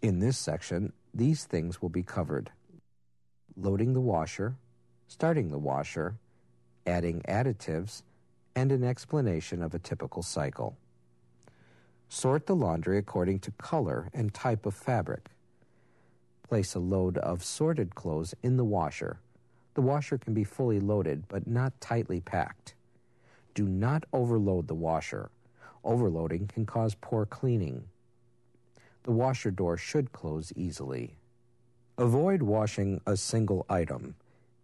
In this section, these things will be covered loading the washer, starting the washer, adding additives, and an explanation of a typical cycle. Sort the laundry according to color and type of fabric. Place a load of sorted clothes in the washer. The washer can be fully loaded but not tightly packed. Do not overload the washer. Overloading can cause poor cleaning. The washer door should close easily. Avoid washing a single item.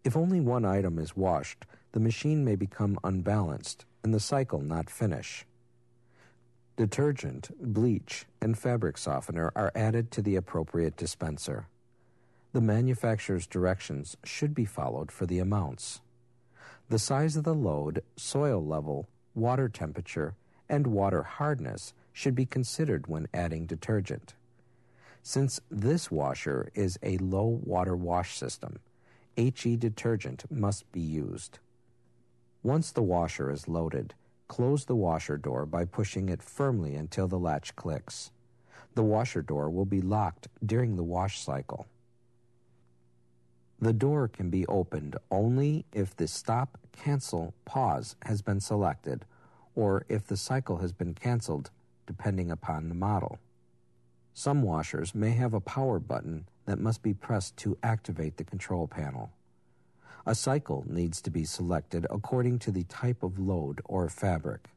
If only one item is washed, the machine may become unbalanced and the cycle not finish. Detergent, bleach, and fabric softener are added to the appropriate dispenser. The manufacturer's directions should be followed for the amounts. The size of the load, soil level, water temperature, and water hardness should be considered when adding detergent. Since this washer is a low water wash system, HE detergent must be used. Once the washer is loaded, close the washer door by pushing it firmly until the latch clicks. The washer door will be locked during the wash cycle. The door can be opened only if the stop, cancel, pause has been selected or if the cycle has been canceled, depending upon the model. Some washers may have a power button that must be pressed to activate the control panel. A cycle needs to be selected according to the type of load or fabric.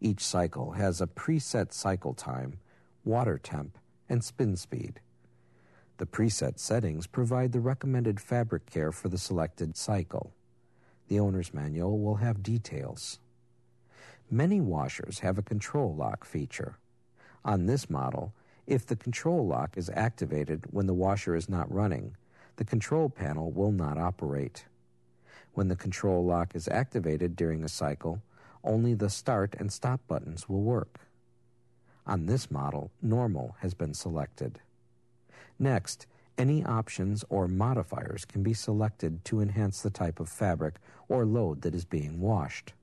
Each cycle has a preset cycle time, water temp, and spin speed. The preset settings provide the recommended fabric care for the selected cycle. The owner's manual will have details. Many washers have a control lock feature. On this model, if the control lock is activated when the washer is not running, the control panel will not operate. When the control lock is activated during a cycle, only the start and stop buttons will work. On this model, normal has been selected. Next, any options or modifiers can be selected to enhance the type of fabric or load that is being washed.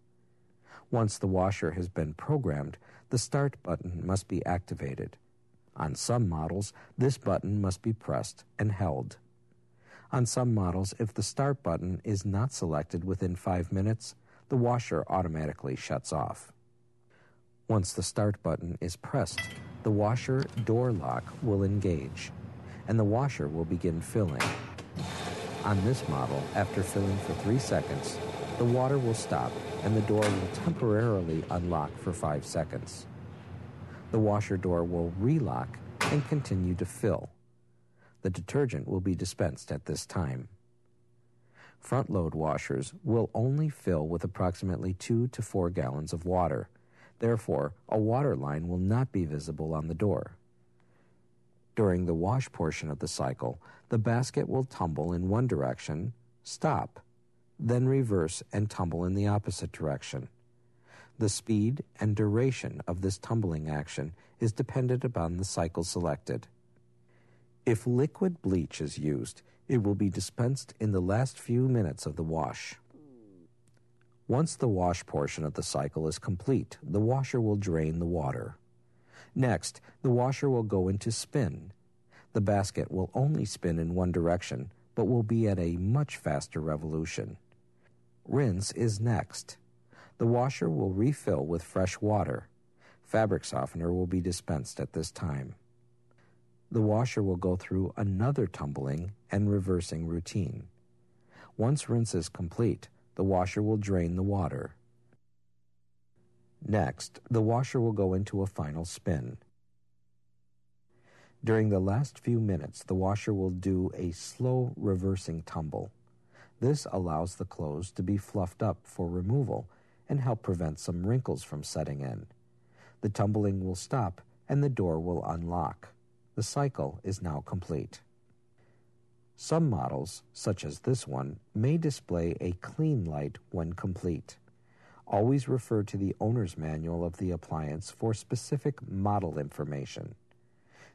Once the washer has been programmed, the start button must be activated. On some models, this button must be pressed and held. On some models, if the start button is not selected within five minutes, the washer automatically shuts off. Once the start button is pressed, the washer door lock will engage, and the washer will begin filling. On this model, after filling for three seconds, the water will stop and the door will temporarily unlock for five seconds the washer door will relock and continue to fill. The detergent will be dispensed at this time. Front load washers will only fill with approximately 2 to 4 gallons of water. Therefore, a water line will not be visible on the door. During the wash portion of the cycle, the basket will tumble in one direction, stop, then reverse and tumble in the opposite direction. The speed and duration of this tumbling action is dependent upon the cycle selected. If liquid bleach is used, it will be dispensed in the last few minutes of the wash. Once the wash portion of the cycle is complete, the washer will drain the water. Next, the washer will go into spin. The basket will only spin in one direction, but will be at a much faster revolution. Rinse is next. The washer will refill with fresh water. Fabric softener will be dispensed at this time. The washer will go through another tumbling and reversing routine. Once rinse is complete, the washer will drain the water. Next, the washer will go into a final spin. During the last few minutes, the washer will do a slow reversing tumble. This allows the clothes to be fluffed up for removal and help prevent some wrinkles from setting in. The tumbling will stop and the door will unlock. The cycle is now complete. Some models, such as this one, may display a clean light when complete. Always refer to the owner's manual of the appliance for specific model information.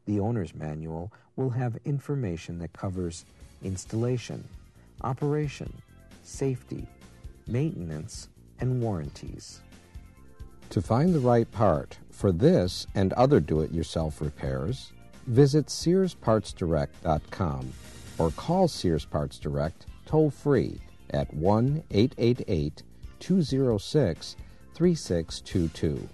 The owner's manual will have information that covers installation, operation, safety, maintenance, and warranties. To find the right part for this and other do it yourself repairs, visit SearsPartsDirect.com or call Sears Parts Direct toll free at 1 888 206 3622.